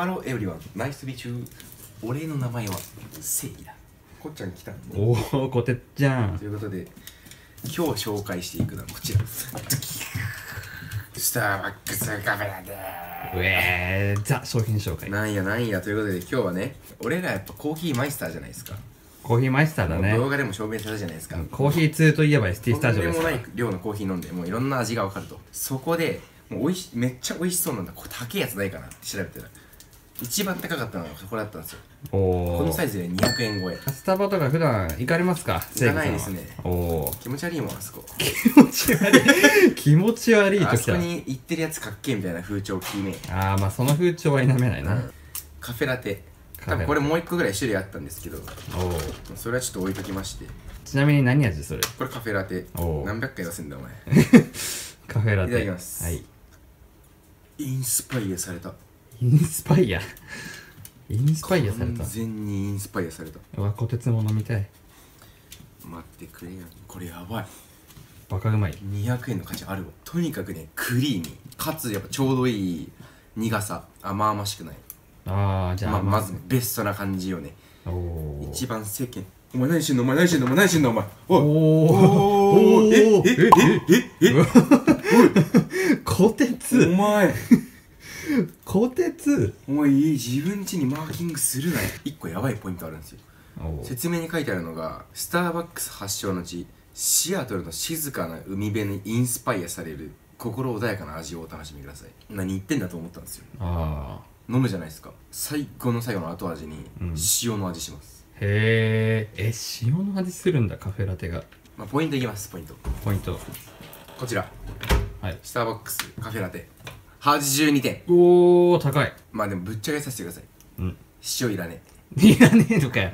Hello everyone nice to meet you 俺の名前は正義だ。こっちゃん来たんでおおこてっちゃん。ということで今日紹介していくのはこちら スターバックスカフェラテうえー the 商品紹介。なんやなんやということで今日はね俺らやっぱコーヒーマイスターじゃないですか、コーヒーマイスターだね。動画でも証明されたじゃないですか、コーヒー通といえば ST スタジオです。とんでもない量のコーヒー飲んでもういろんな味が分かると。そこでもうおいしめっちゃ美味しそうなんだ。これ高いやつないかなって調べたら一番高かったのがこれだったんですよ。このサイズで200円超え。スタバとか普段行かれますか？行かないですね。気持ち悪いもんあそこ。気持ち悪い。気持ち悪いあそこに行ってるやつかっけえみたいな風潮決め。ああまあその風潮は否めないな、カフェラテ。カフェラテ。多分これもう一個ぐらい種類あったんですけどそれはちょっと置いときまして。ちなみに何味それ？これカフェラテ。何百回出せんだお前。カフェラテ。いただきます。はい。インスパイアされたインスパイア。インスパイアされた。完全にインスパイアされた。うわこてつも飲みたい。待ってくれよ。これやばい。バカうまい。200円の価値あるわ。とにかくねクリーミー。かつやっぱちょうどいい苦さ。甘々しくない。ああじゃあ、ままずベストな感じよね。おお一番世間。お前何してんの？お前何してんの？お前何してんの？お前。おい。おおー。えええええ こておつ前。こてつお前自分家にマーキングするなよ。一個やばいポイントあるんですよ。お説明に書いてあるのがスターバックス発祥の地シアトルの静かな海辺にインスパイアされる心穏やかな味をお楽しみください。何言ってんだと思ったんですよ。ああ。飲むじゃないですか。最後の最後の後味にうん。塩の味します、へえ。え塩の味するんだカフェラテが。まあ、ポイントいきますポイント。ポイント。こちら。はい。スターバックスカフェラテ82点。おお高い。まあでもぶっちゃけさせてください。うん。塩いらねいらねえのかよ